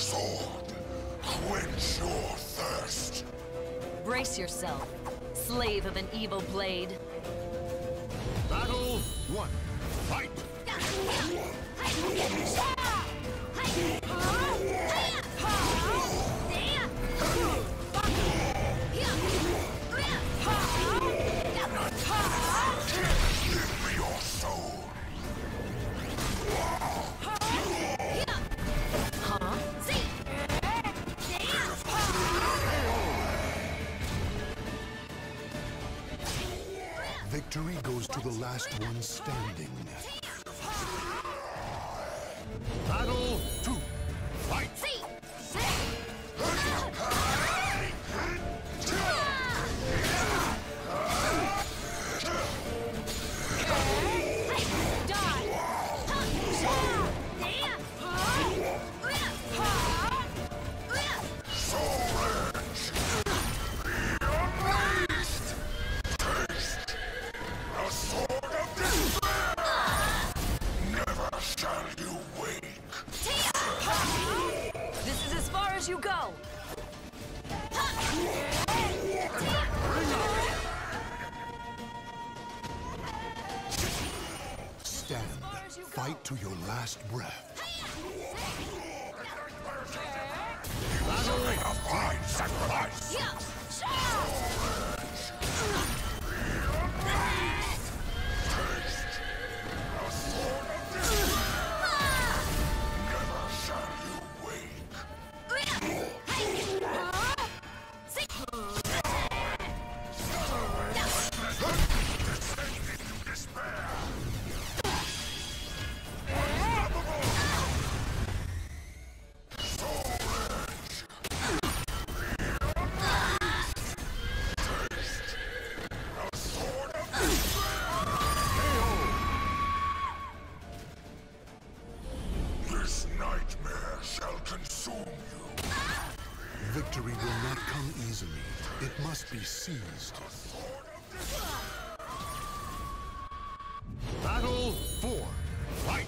sword. Quench your thirst. Brace yourself, slave of an evil blade. Battle one. Fight! Last one standing. You go. Stand. Fight to your last breath. Come easily. It must be seized. Battle four. Fight!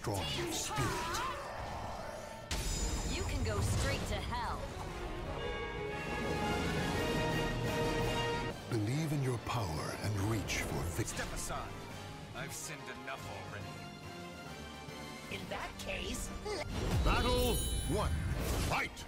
Strong spirit. You can go straight to hell. Believe in your power and reach for victory. Step aside. I've sinned enough already. In that case, Battle one. Fight!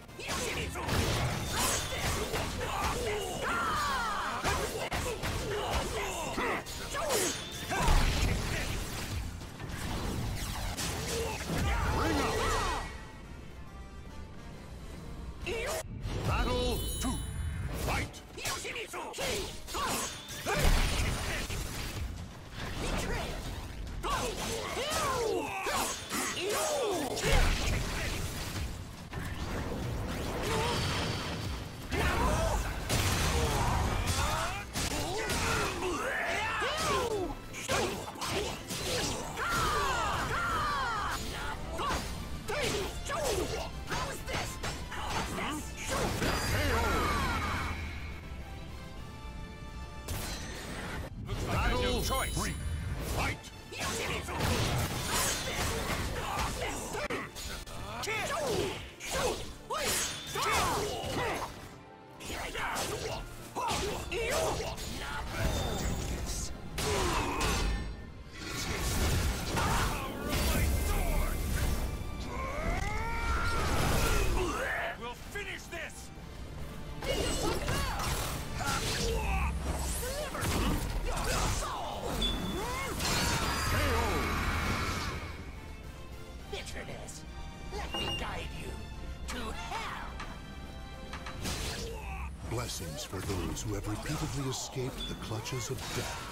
Those who have repeatedly escaped the clutches of death.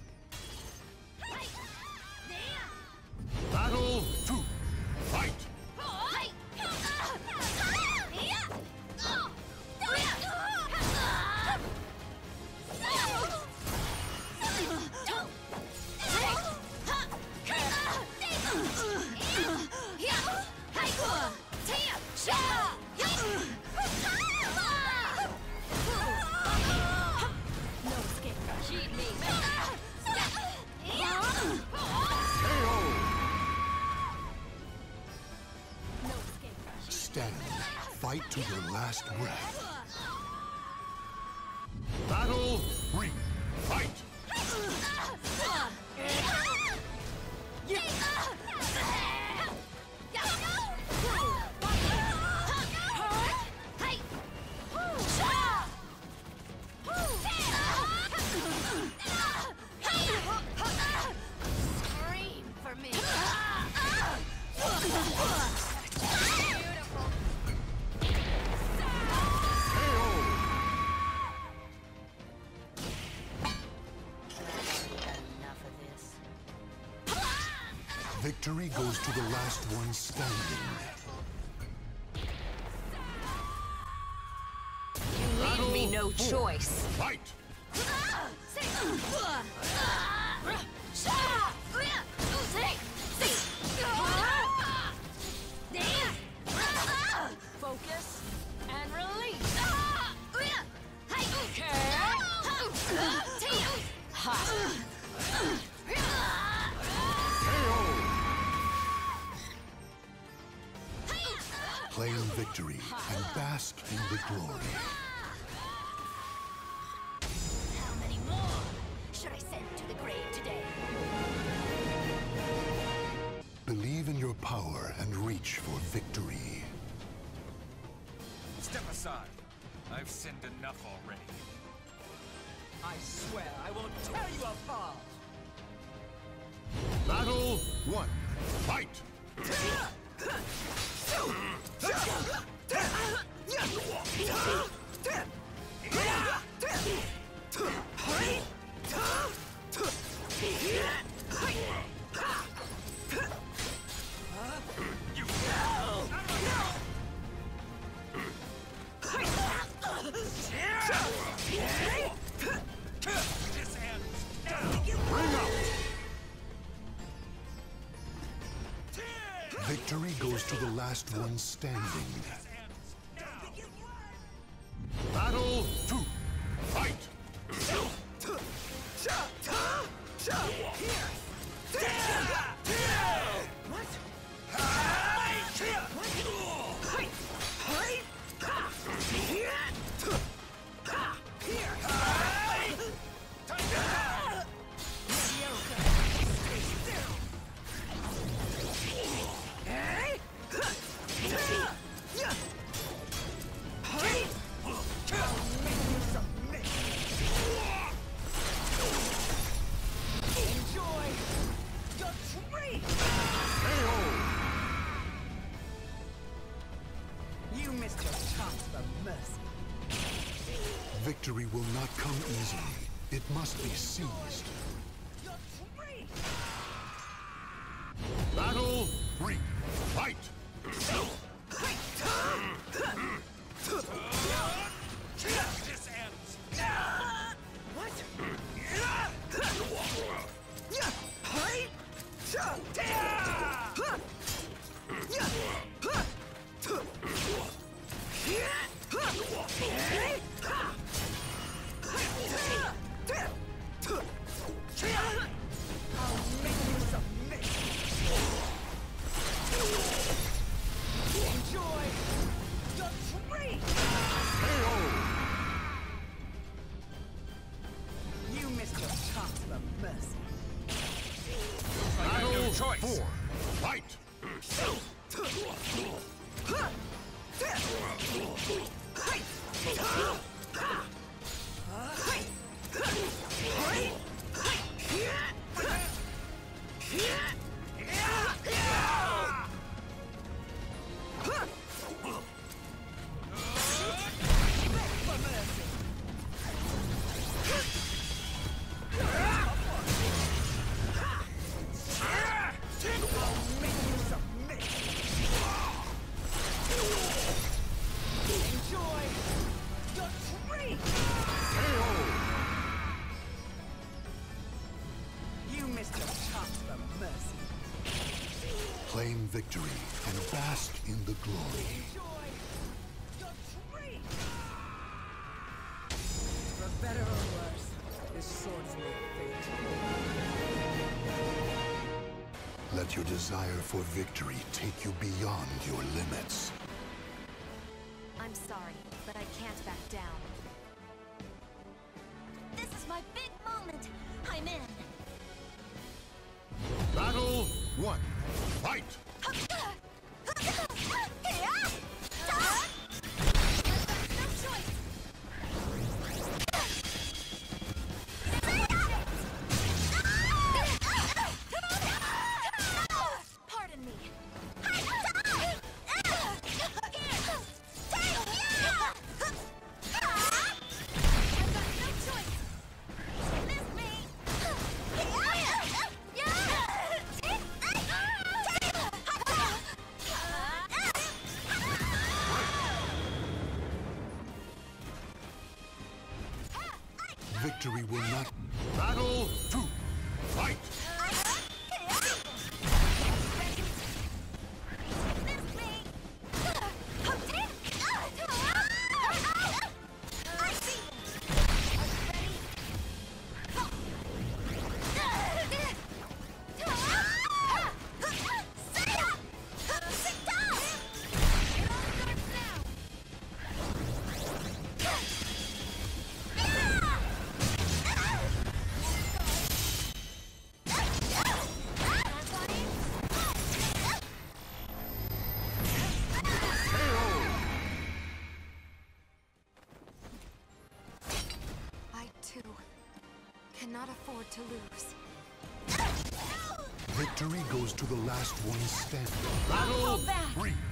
Goes to the last one standing. You leave me no choice. Fight! Claim victory and bask in the glory. How many more should I send to the grave today? Believe in your power and reach for victory. Step aside. I've sinned enough already. I swear I won't tear you apart. Battle one. Fight! Bask in the glory. Enjoy the treat! For better or worse, this sword's my fate. Let your desire for victory take you beyond your limits. I'm sorry, but I can't back down. This is my big moment. I'm in. Battle one. Fight! To lose. victory goes to the last one standing. Battle back.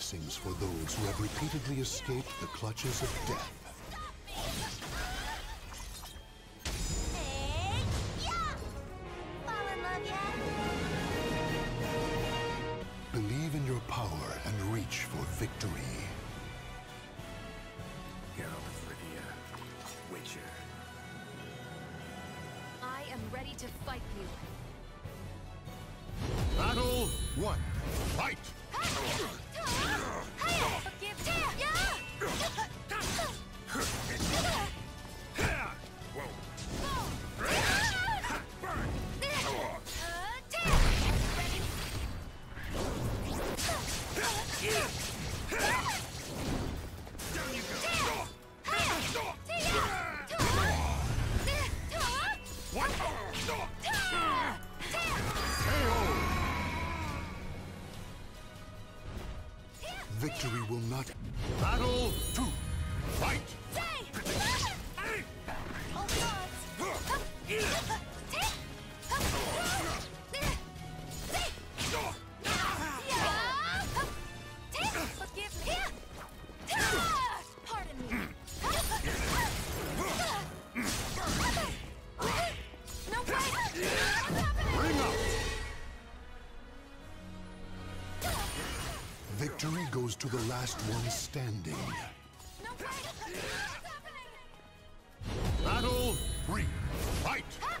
Blessings for those who have repeatedly escaped the clutches of death. Hey, yeah! Fall in love yet? Believe in your power and reach for victory. Geralt of Rivia, Witcher. I am ready to fight you. Battle one. Fight! To the last one standing. No way! What's happening? Battle three. Fight! Pardon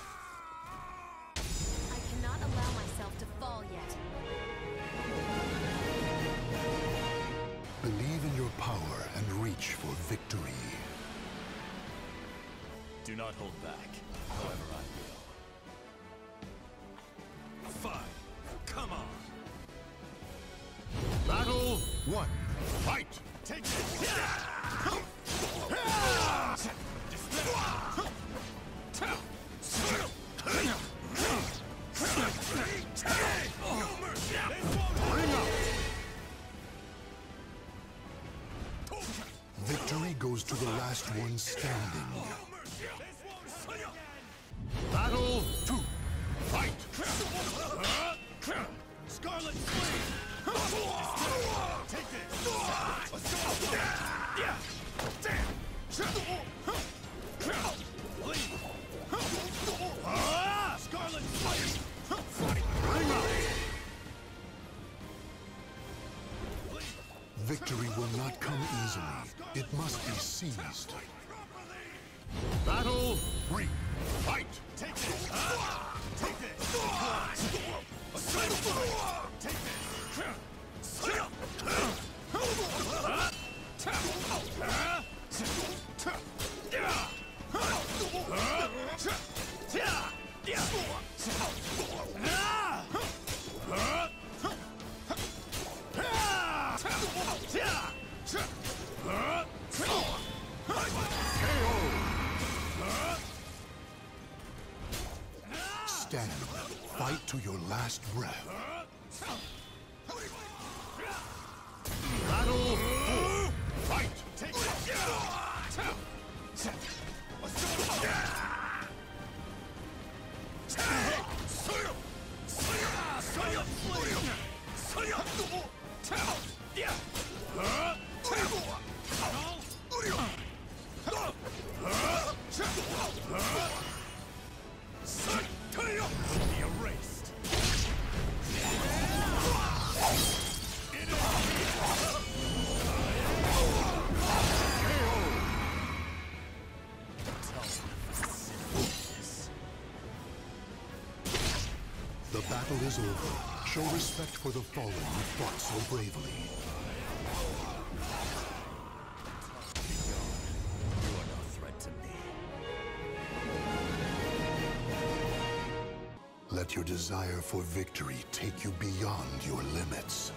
Seized. Battle three. 羊毒起来吧 fallen who fought so bravely. Let your desire for victory take you beyond your limits.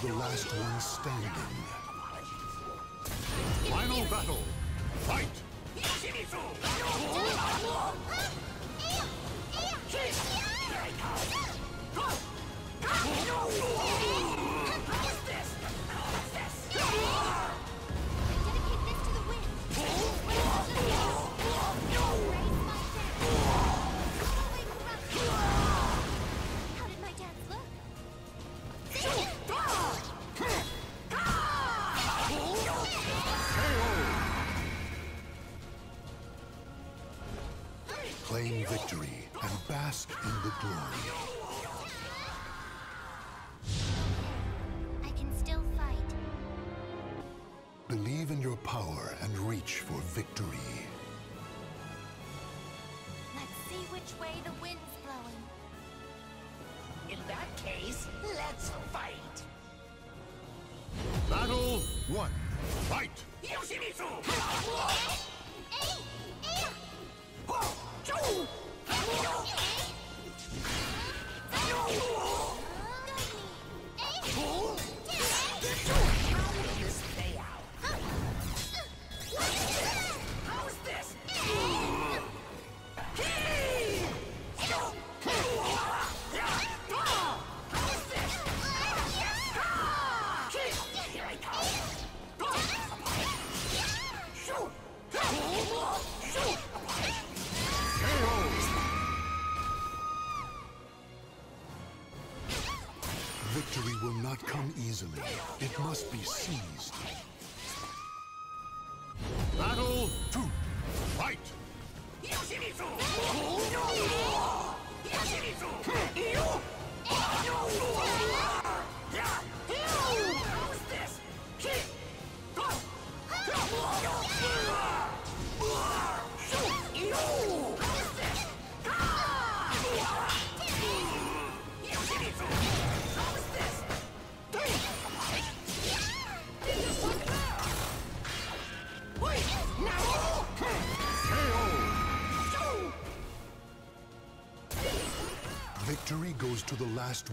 to the last one standing. Final battle. Fight! one, fight! Yoshimitsu!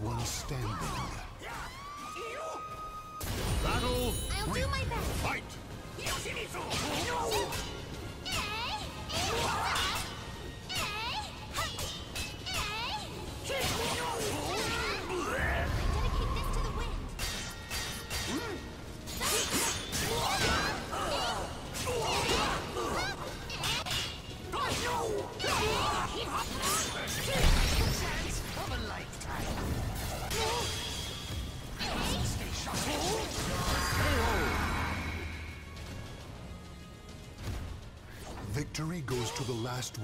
Last one standing.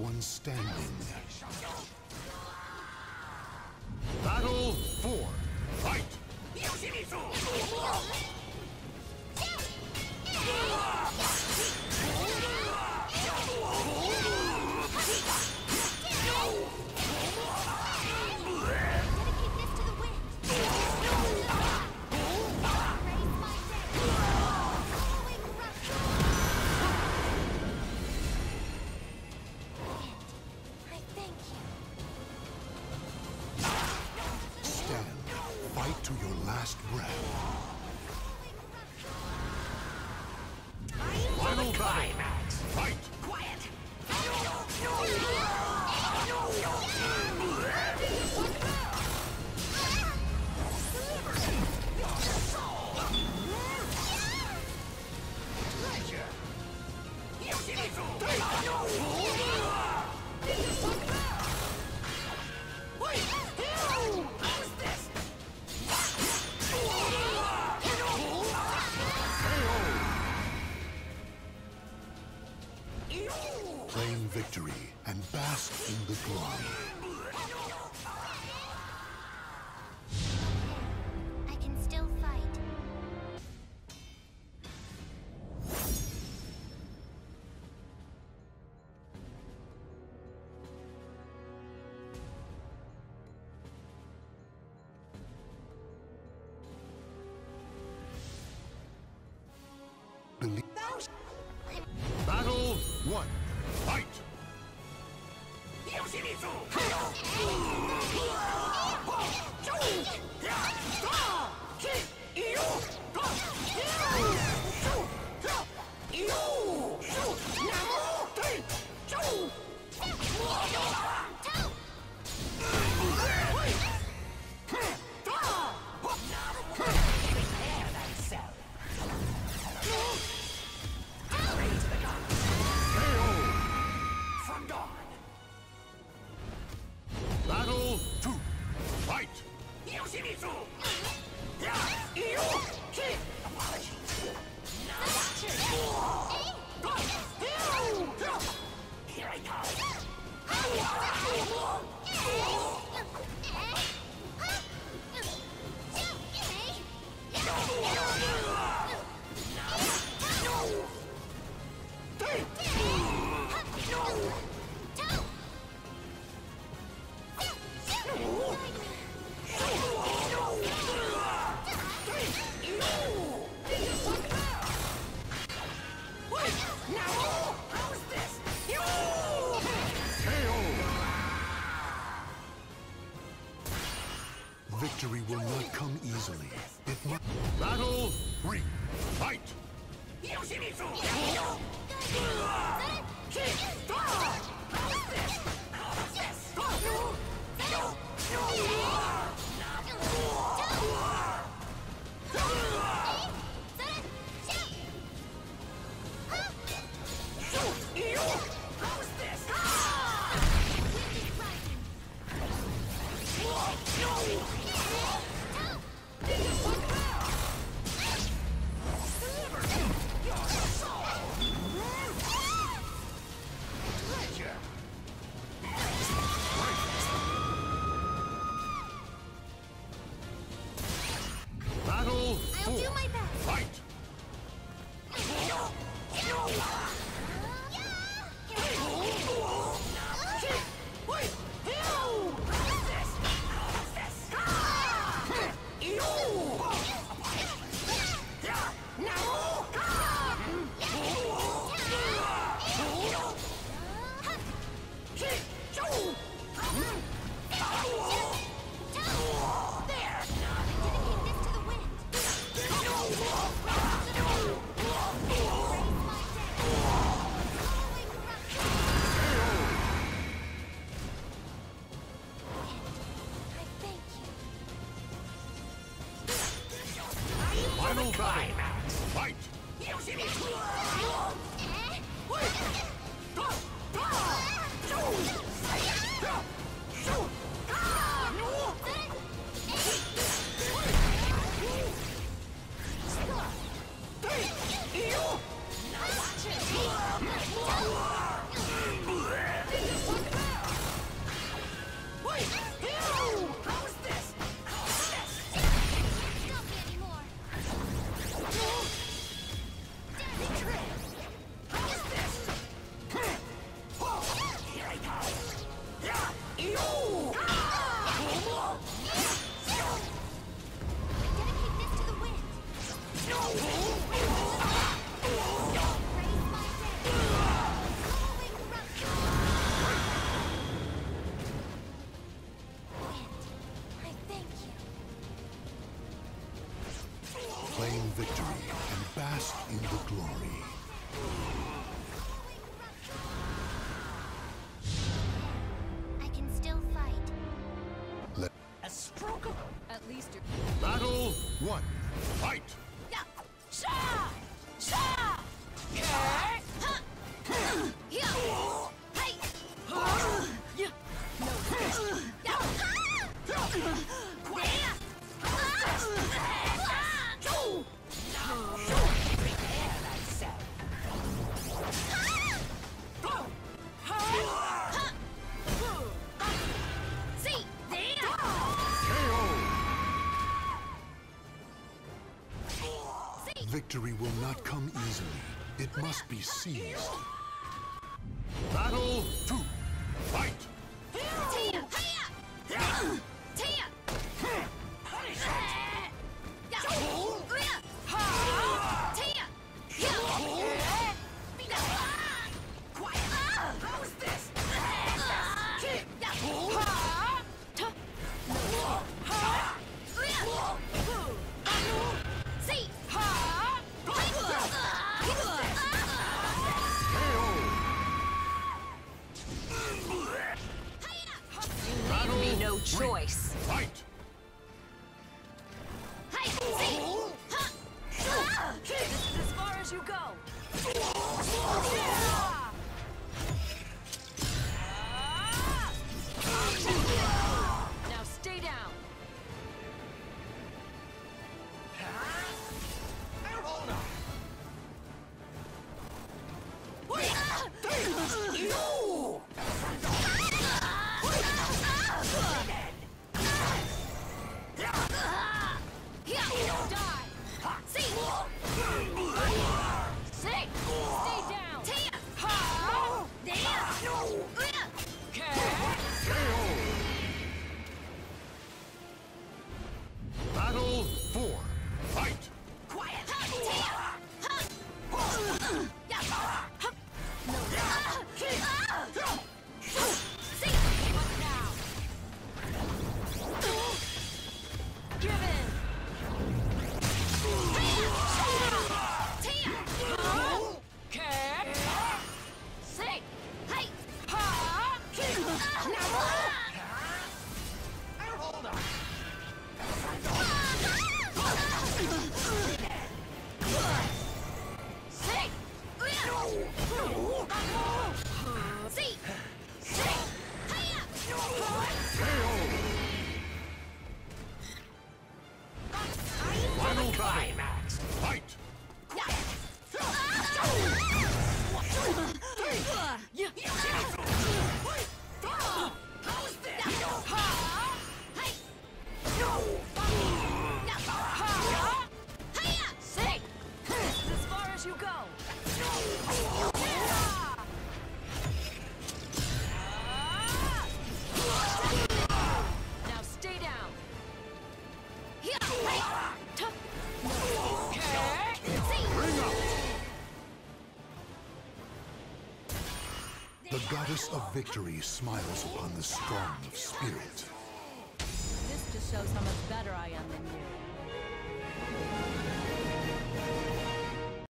One standing. 行くぞ This is as far as you go. なるほ A victory smiles upon the strong of spirit.